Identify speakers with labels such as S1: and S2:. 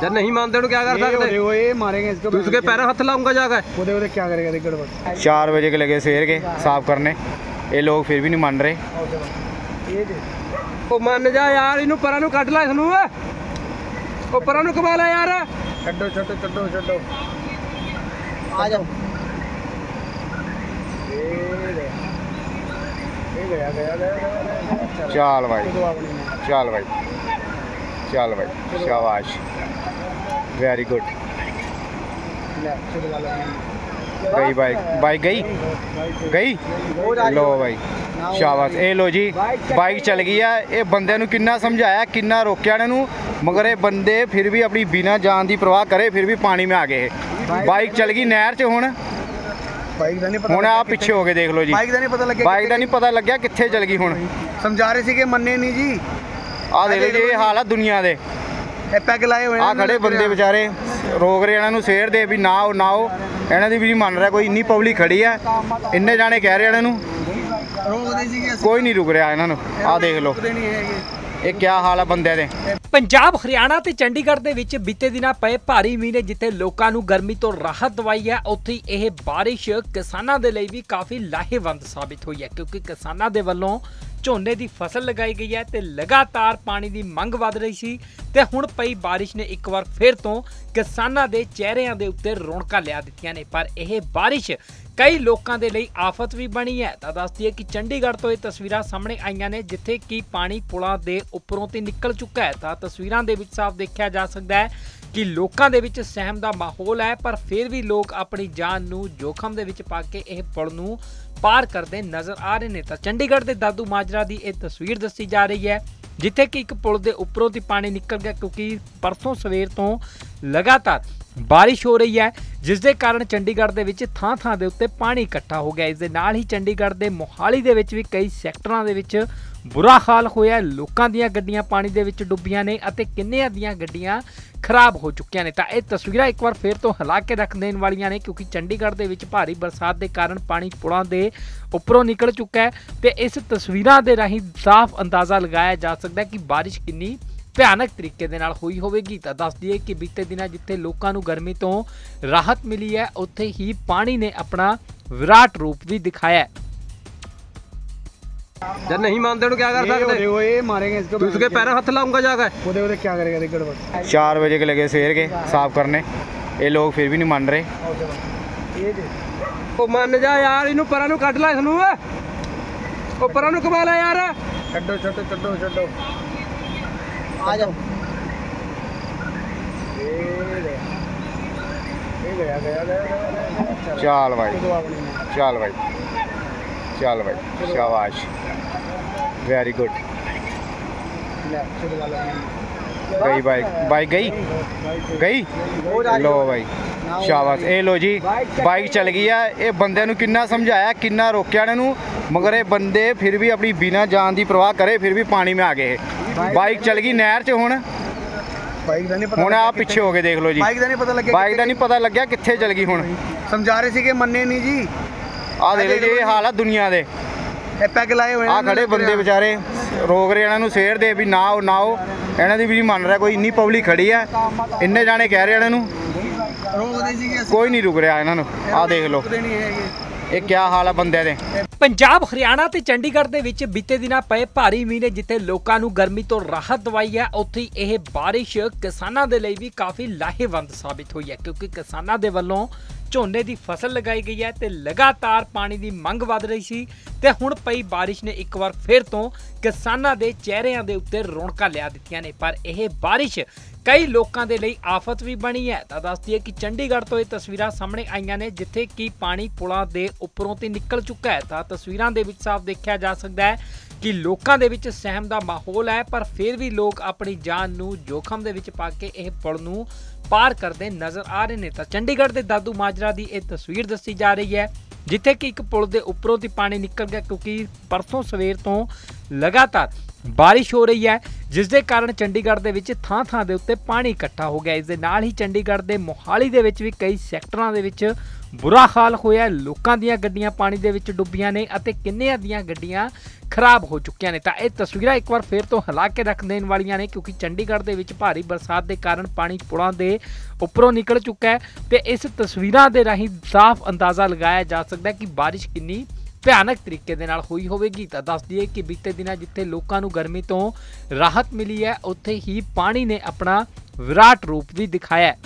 S1: जब नहीं मानते तो क्या कर
S2: ये
S1: सकते
S2: देखो ये मारेंगे इसको
S1: तो उसके पैर हाथ लाऊंगा जाकर
S2: वो देखो देखो क्या करेगा देख गड़बड़
S3: चार बजे के लगे सवेर के साफ करने ये लोग फिर भी नहीं मान रहे
S2: ये दे
S1: ਉਹ ਮੰਨ ਜਾ ਯਾਰ ਇਹਨੂੰ ਪਰਾਂ ਨੂੰ ਕੱਢ ਲੈ ਇਸ ਨੂੰ ਓਏ ਉਹ ਪਰਾਂ ਨੂੰ ਕਮਾ ਲੈ ਯਾਰ
S2: छड्डो छड्डो छड्डो छड्डो आ जाओ ये गया ये गया गया गया गया गया
S3: ਚੱਲ ਭਾਈ
S2: चलो अपनी में
S3: ਚੱਲ ਭਾਈ ਚਲ ਬਾਈ ਸ਼ਾਬਾਸ਼। ਵੈਰੀ ਗੁੱਡ ਗਈ ਬਾਈਕ ਬਾਈਕ ਗਈ? ਗਈ? ਲੋ ਬਾਈ ਸ਼ਾਬਾਸ਼। ਇਹ ਲੋ ਜੀ ਬਾਈਕ ਚੱਲ ਗਈ ਆ। ਇਹ ਬੰਦੇ ਨੂੰ ਕਿੰਨਾ ਸਮਝਾਇਆ ਕਿੰਨਾ ਰੋਕਿਆ ਇਹਨਾਂ ਨੂੰ। ਮਗਰ ਇਹ ਬੰਦੇ ਫਿਰ ਵੀ ਆਪਣੀ ਬਿਨਾ ਜਾਨ ਦੀ ਪਰਵਾਹ ਕਰੇ ਫਿਰ ਵੀ ਪਾਣੀ ਮੇ ਆ ਗਏ ਬਾਈਕ ਚਲ ਗਈ ਨਹਿਰ 'ਚ ਹੁਣ। ਹੁਣ ਆ ਪਿੱਛੇ ਹੋ ਕੇ ਦੇਖ ਲੋ ਜੀ। ਬਾਈਕ ਦਾ ਨਹੀਂ ਪਤਾ ਲੱਗਿਆ ਕਿੱਥੇ ਚਲ ਗਈ ਹੁਣ।
S2: ਸਮਝਾ ਰਹੇ ਸੀਗੇ ਮੰਨੇ ਨਹੀਂ ਜੀ।
S3: ਆ ਦੇਖ ਲਓ ਜੀ ਹਾਲ ਆ ਦੁਨੀਆ ਦੇ।
S2: ਇਹ ਪੈਗ ਲਾਏ ਹੋਏ
S3: ਆ ਖੜੇ ਬੰਦੇ ਵਿਚਾਰੇ ਰੋਕ ਰਹੇ ਇਹਨਾਂ ਨੂੰ ਸ਼ੇਰ ਦੇ ਵੀ ਨਾ ਆਓ ਨਾ ਆਓ। ਇਹਨਾਂ ਦੀ ਵੀ ਮੰਨ ਰਿਹਾ ਕੋਈ ਇੰਨੀ ਪਬਲਿਕ ਖੜੀ ਆ। ਇੰਨੇ ਜਾਣੇ ਕਹਿ ਰਹੇ ਇਹਨਾਂ ਨੂੰ। ਕੋਈ ਨਹੀਂ ਰੁਕ ਰਿਹਾ ਇਹਨਾਂ ਨੂੰ। ਆ ਦੇਖ ਲਓ। ਇਹ ਕੀ ਹਾਲ ਆ ਬੰਦੇ ਦੇ।
S4: ਪੰਜਾਬ ਹਰਿਆਣਾ ਤੇ ਚੰਡੀਗੜ੍ਹ ਦੇ ਵਿੱਚ ਬੀਤੇ ਦਿਨਾਂ ਪਏ ਭਾਰੀ ਮੀਂਹ ਨੇ ਜਿੱਥੇ ਲੋਕਾਂ ਨੂੰ ਗਰਮੀ ਤੋਂ ਰਾਹਤ ਦਵਾਈ ਹੈ। ਉੱਥੇ ਇਹ ਬਾਰਿਸ਼ ਕਿਸਾਨਾਂ ਦੇ ਲਈ ਵੀ ਕਾਫੀ ਲਾਹੇਵੰਦ ਸਾਬਿਤ ਹੋਈ ਹੈ ਕਿਉਂਕਿ ਕਿਸਾਨਾਂ ਦੇ ਵੱਲੋਂ ਝੋਨੇ ਦੀ ਫਸਲ ਲਗਾਈ ਗਈ ਹੈ ਤੇ ਲਗਾਤਾਰ ਪਾਣੀ ਦੀ ਮੰਗ ਵਧ ਰਹੀ ਸੀ ਤੇ ਹੁਣ ਪਈ ਬਾਰਿਸ਼ ਨੇ ਇੱਕ ਵਾਰ ਫਿਰ ਤੋਂ ਕਿਸਾਨਾਂ ਦੇ ਚਿਹਰਿਆਂ ਦੇ ਉੱਤੇ ਰੌਣਕਾਂ ਲਿਆ ਦਿੱਤੀਆਂ ਨੇ, ਪਰ ਇਹ ਬਾਰਿਸ਼ ਕਈ ਲੋਕਾਂ ਦੇ ਲਈ ਆਫਤ ਵੀ ਬਣੀ ਹੈ। ਤਾਂ ਦੱਸ ਦਈਏ ਕਿ ਚੰਡੀਗੜ੍ਹ ਤੋਂ ਇਹ ਤਸਵੀਰਾਂ ਸਾਹਮਣੇ ਆਈਆਂ ਨੇ, ਜਿੱਥੇ ਕਿ ਪਾਣੀ ਪੁਲਾਂ ਦੇ ਉੱਪਰੋਂ ਤੇ ਨਿਕਲ ਚੁੱਕਾ ਹੈ। ਤਾਂ ਤਸਵੀਰਾਂ ਦੇ ਵਿੱਚ ਸਾਫ਼ ਦੇਖਿਆ ਜਾ ਸਕਦਾ ਹੈ ਕਿ ਲੋਕਾਂ ਦੇ ਵਿੱਚ ਸਹਿਮ ਦਾ ਮਾਹੌਲ ਹੈ, ਪਰ ਫਿਰ ਵੀ ਲੋਕ ਆਪਣੀ ਜਾਨ ਨੂੰ ਜੋਖਮ ਦੇ ਵਿੱਚ ਪਾ ਕੇ ਇਹ ਪੁਲ ਨੂੰ ਪਾਰ ਕਰਦੇ ਨਜ਼ਰ ਆ ਰਹੇ ਨੇ। ਤਾਂ ਚੰਡੀਗੜ੍ਹ ਦੇ ਦਾਦੂ ਮਾਜਰਾ ਦੀ ਇਹ ਤਸਵੀਰ ਦੱਸੀ ਜਾ ਰਹੀ ਹੈ, ਜਿੱਥੇ ਕਿ ਇੱਕ ਪੁਲ ਦੇ ਉੱਪਰੋਂ ਦੀ ਪਾਣੀ ਨਿਕਲ ਗਿਆ, ਕਿਉਂਕਿ ਪਰਸੋਂ ਸਵੇਰ ਤੋਂ ਲਗਾਤਾਰ ਬਾਰਿਸ਼ ਹੋ ਰਹੀ ਹੈ ਜਿਸ ਦੇ ਕਾਰਨ ਚੰਡੀਗੜ੍ਹ ਦੇ ਵਿੱਚ ਥਾਂ-ਥਾਂ ਦੇ ਉੱਤੇ ਪਾਣੀ ਇਕੱਠਾ ਹੋ ਗਿਆ। ਇਸ ਦੇ ਨਾਲ ਹੀ ਚੰਡੀਗੜ੍ਹ ਦੇ ਮੋਹਾਲੀ ਦੇ ਵਿੱਚ ਵੀ ਕਈ ਸੈਕਟਰਾਂ ਦੇ ਵਿੱਚ ਬੁਰਾ ਹਾਲ ਹੋਇਆ ਲੋਕਾਂ ਦੀਆਂ ਗੱਡੀਆਂ ਪਾਣੀ ਦੇ ਵਿੱਚ ਡੁੱਬੀਆਂ ਨੇ ਅਤੇ ਕਿੰਨਿਆਂ ਦੀਆਂ ਗੱਡੀਆਂ ਖਰਾਬ ਹੋ ਚੁੱਕੀਆਂ ਨੇ। ਤਾਂ ਇਹ ਤਸਵੀਰਾਂ ਇੱਕ ਵਾਰ ਫੇਰ ਤੋਂ ਹਿਲਾ ਕੇ ਰੱਖ ਦੇਣ ਵਾਲੀਆਂ ਨੇ, ਕਿਉਂਕਿ ਚੰਡੀਗੜ੍ਹ ਦੇ ਵਿੱਚ ਭਾਰੀ ਬਰਸਾਤ ਦੇ ਕਾਰਨ ਪਾਣੀ ਪੁਲਾਂ ਦੇ ਉੱਪਰੋਂ ਨਿਕਲ ਚੁੱਕਾ ਹੈ ਤੇ ਇਸ ਤਸਵੀਰਾਂ ਦੇ ਰਾਹੀਂ ਸਾਫ਼ ਅੰਦਾਜ਼ਾ ਲਗਾਇਆ ਜਾ ਸਕਦਾ ਹੈ ਕਿ ਬਾਰਿਸ਼ ਕਿੰਨੀ ਭਿਆਨਕ ਤਰੀਕੇ ਦੇ ਨਾਲ ਹੋਈ ਹੋਵੇਗੀ ਤਾਂ ਦੱਸ ਦਈਏ ਕਿ ਬੀਤੇ ਦਿਨਾਂ ਜਿੱਥੇ ਲੋਕਾਂ ਨੂੰ ਗਰਮੀ ਤੋਂ ਰਾਹਤ ਮਿਲੀ ਹੈ ਉੱਥੇ ਹੀ ਪਾਣੀ ਨੇ ਆਪਣਾ ਵਿਰਾਟ ਰੂਪ ਵੀ ਦਿਖਾਇਆ ਹੈ
S1: जब नहीं मानते तो क्या कर
S2: ये वो
S1: सकते
S2: देखो ये मारेंगे इसको
S1: तो उसके पैर हाथ लाऊंगा जाकर
S2: वो देखो देखो क्या करेगा देख गड़बड़
S3: चार बजे के लगे सवेर के साफ करने ये लोग फिर भी नहीं मान रहे
S2: ये दे
S1: ਉਹ ਮੰਨ ਜਾ ਯਾਰ ਇਹਨੂੰ ਪਰਾਂ ਨੂੰ ਕੱਢ ਲੈ ਇਸ ਨੂੰ ਓਏ ਉਹ ਪਰਾਂ ਨੂੰ ਕਮਾ ਲੈ ਯਾਰ
S2: छड्डो छड्डो छड्डो छड्डो आ जाओ ये गया ये गया गया गया गया गया
S3: ਚੱਲ ਭਾਈ
S2: चलो अपनी में
S3: ਚੱਲ ਭਾਈ ਚੱਲ ਭਾਈ ਸ਼ਾਬਾਸ਼ ਵੈਰੀ ਗੁੱਡ
S2: ले चलो वाला
S3: ਗਈ ਬਾਈਕ ਬਾਈਕ ਗਈ ਗਈ ਲੋ ਭਾਈ ਸ਼ਾਬਾਸ਼ ਇਹ ਲੋ ਜੀ ਬਾਈਕ ਚੱਲ ਗਈ ਆ ਇਹ ਬੰਦਿਆਂ ਨੂੰ ਕਿੰਨਾ ਸਮਝਾਇਆ ਕਿੰਨਾ ਰੋਕਿਆ ਇਹਨਾਂ ਨੂੰ ਮਗਰ ਇਹ ਬੰਦੇ ਫਿਰ ਵੀ ਆਪਣੀ ਬਿਨਾ ਜਾਨ ਦੀ ਪਰਵਾਹ ਕਰੇ ਫਿਰ ਵੀ ਪਾਣੀ ਮੇ ਆ ਗਏ ਇਹ। ਬਾਈਕ ਚਲ ਗਈ ਨਹਿਰ 'ਚ ਹੁਣ।
S2: ਬਾਈਕ ਦਾ ਨਹੀਂ ਪਤਾ
S3: ਹੁਣ ਆ ਪਿੱਛੇ ਹੋ ਕੇ ਦੇਖ ਲਓ ਜੀ।
S2: ਬਾਈਕ ਦਾ ਨਹੀਂ ਪਤਾ ਲੱਗਿਆ
S3: ਬਾਈਕ ਦਾ ਨਹੀਂ ਪਤਾ ਲੱਗਿਆ ਕਿੱਥੇ ਚਲ ਗਈ ਹੁਣ।
S2: ਸਮਝਾ ਰਹੇ ਸੀਗੇ ਮੰਨੇ ਨਹੀਂ ਜੀ।
S3: ਆ ਦੇਖ ਲਓ ਇਹ ਹਾਲ ਆ ਦੁਨੀਆ ਦੇ।
S2: ਇਹ ਪੈਗ ਲਾਏ ਹੋਏ
S3: ਆ ਖੜੇ ਬੰਦੇ ਵਿਚਾਰੇ ਰੋਕ ਰਹੇ ਇਹਨਾਂ ਨੂੰ ਸ਼ੇਰ ਦੇ ਵੀ ਨਾ ਉਹ ਨਾ ਉਹ ਇਹਨਾਂ ਦੀ ਵੀ ਮੰਨ ਰਿਹਾ ਕੋਈ ਇੰਨੀ ਪਬਲਿਕ ਖੜੀ ਆ। ਇੰਨੇ ਜਾਣੇ ਕਹਿ ਰਹੇ ਇਹਨਾਂ ਨੂੰ। ਕੋਈ ਨਹੀਂ ਰੁਕ ਰਿਹਾ ਇਹਨਾਂ ਨੂੰ। ਆ ਦੇਖ ਲਓ। ਇਹ ਕਿਆ ਹਾਲ ਆ ਬੰਦਿਆਂ ਦੇ?
S4: ਪੰਜਾਬ, ਹਰਿਆਣਾ ਤੇ ਚੰਡੀਗੜ੍ਹ ਦੇ ਵਿੱਚ ਬੀਤੇ ਦਿਨਾਂ ਪਏ ਭਾਰੀ ਮੀਂਹ ਨੇ ਜਿੱਥੇ ਲੋਕਾਂ ਨੂੰ ਗਰਮੀ ਤੋਂ ਰਾਹਤ ਦਵਾਈ ਹੈ, ਉੱਥੇ ਹੀ ਇਹ ਬਾਰਿਸ਼ ਕਿਸਾਨਾਂ ਦੇ ਲਈ ਵੀ ਕਾਫੀ ਲਾਹੇਵੰਦ ਸਾਬਿਤ ਹੋਈ ਹੈ, ਕਿਉਂਕਿ ਕਿਸਾਨਾਂ ਦੇ ਵੱਲੋਂ ਝੋਨੇ ਦੀ ਫਸਲ ਲਗਾਈ ਗਈ ਹੈ ਤੇ ਲਗਾਤਾਰ ਪਾਣੀ ਦੀ ਮੰਗ ਵਧ ਰਹੀ ਸੀ। ਤੇ ਹੁਣ ਪਈ ਬਾਰਿਸ਼ ਨੇ ਇੱਕ ਵਾਰ ਫਿਰ ਤੋਂ ਕਿਸਾਨਾਂ ਦੇ ਚਿਹਰਿਆਂ ਦੇ ਉੱਤੇ ਰੌਣਕਾਂ ਲਿਆ ਦਿੱਤੀਆਂ ਨੇ, ਪਰ ਇਹ ਬਾਰਿਸ਼ ਕਈ ਲੋਕਾਂ ਦੇ ਲਈ ਆਫਤ ਵੀ ਬਣੀ ਹੈ। ਤਾਂ ਦੱਸ ਦਈਏ ਕਿ ਚੰਡੀਗੜ੍ਹ ਤੋਂ ਇਹ ਤਸਵੀਰਾਂ ਸਾਹਮਣੇ ਆਈਆਂ ਨੇ, ਜਿੱਥੇ ਕਿ ਪਾਣੀ ਪੁਲਾਂ ਦੇ ਉੱਪਰੋਂ ਤੇ ਨਿਕਲ ਚੁੱਕਾ ਹੈ। ਤਾਂ ਤਸਵੀਰਾਂ ਦੇ ਵਿੱਚ ਸਾਫ਼ ਦੇਖਿਆ ਜਾ ਸਕਦਾ ਹੈ ਕਿ ਲੋਕਾਂ ਦੇ ਵਿੱਚ ਸਹਿਮ ਦਾ ਮਾਹੌਲ ਹੈ, ਪਰ ਫਿਰ ਵੀ ਲੋਕ ਆਪਣੀ ਜਾਨ ਨੂੰ ਜੋਖਮ ਦੇ ਵਿੱਚ ਪਾ ਕੇ ਇਹ ਪੁਲ ਨੂੰ ਪਾਰ ਕਰਦੇ ਨਜ਼ਰ ਆ ਰਹੇ ਨੇ। ਤਾਂ ਚੰਡੀਗੜ੍ਹ ਦੇ ਦਾਦੂ ਮਾਜਰਾ ਦੀ ਇਹ ਤਸਵੀਰ ਦੱਸੀ ਜਾ ਰਹੀ ਹੈ। ਜਿੱਥੇ ਕਿ ਇੱਕ ਪੁਲ ਦੇ ਉੱਪਰੋਂ ਦੀ ਪਾਣੀ ਨਿਕਲ ਗਿਆ ਕਿਉਂਕਿ ਪਰਸੋਂ ਸਵੇਰ ਤੋਂ ਲਗਾਤਾਰ ਬਾਰਿਸ਼ ਹੋ ਰਹੀ ਹੈ, ਜਿਸ ਦੇ ਕਾਰਨ ਚੰਡੀਗੜ੍ਹ ਦੇ ਵਿੱਚ ਥਾਂ-ਥਾਂ ਦੇ ਉੱਤੇ ਪਾਣੀ ਇਕੱਠਾ ਹੋ ਗਿਆ। ਇਸ ਦੇ ਨਾਲ ਹੀ ਚੰਡੀਗੜ੍ਹ ਦੇ ਮੋਹਾਲੀ ਦੇ ਵਿੱਚ ਵੀ ਕਈ ਸੈਕਟਰਾਂ ਦੇ ਵਿੱਚ ਬੁਰਾ ਹਾਲ ਹੋਇਆ ਲੋਕਾਂ ਦੀਆਂ ਗੱਡੀਆਂ ਪਾਣੀ ਦੇ ਵਿੱਚ ਡੁੱਬੀਆਂ ਨੇ ਅਤੇ ਕਿੰਨਿਆਂ ਦੀਆਂ ਗੱਡੀਆਂ ਖਰਾਬ ਹੋ ਚੁੱਕੀਆਂ ਨੇ। ਤਾਂ ਇਹ ਤਸਵੀਰਾਂ ਇੱਕ ਵਾਰ ਫੇਰ ਤੋਂ ਹਿਲਾ ਕੇ ਰੱਖ ਦੇਣ ਵਾਲੀਆਂ ਨੇ ਕਿਉਂਕਿ ਚੰਡੀਗੜ੍ਹ ਦੇ ਵਿੱਚ ਭਾਰੀ ਬਰਸਾਤ ਦੇ ਕਾਰਨ ਪਾਣੀ ਪੁਲਾਂ ਦੇ ਉੱਪਰੋਂ ਨਿਕਲ ਚੁੱਕਾ ਹੈ ਤੇ ਇਸ ਤਸਵੀਰਾਂ ਦੇ ਰਾਹੀਂ ਸਾਫ਼ ਅੰਦਾਜ਼ਾ ਲਗਾਇਆ ਜਾ ਸਕਦਾ ਹੈ ਕਿ ਬਾਰਿਸ਼ ਕਿੰਨੀ ਭਿਆਨਕ ਤਰੀਕੇ ਦੇ ਨਾਲ ਹੋਈ ਹੋਵੇਗੀ। ਤਾਂ ਦੱਸ ਦਈਏ ਕਿ ਬੀਤੇ ਦਿਨਾਂ ਜਿੱਥੇ ਲੋਕਾਂ ਨੂੰ ਗਰਮੀ ਤੋਂ ਰਾਹਤ ਮਿਲੀ ਹੈ, ਉੱਥੇ ਹੀ ਪਾਣੀ ਨੇ ਆਪਣਾ ਵਿਰਾਟ ਰੂਪ ਵੀ ਦਿਖਾਇਆ ਹੈ।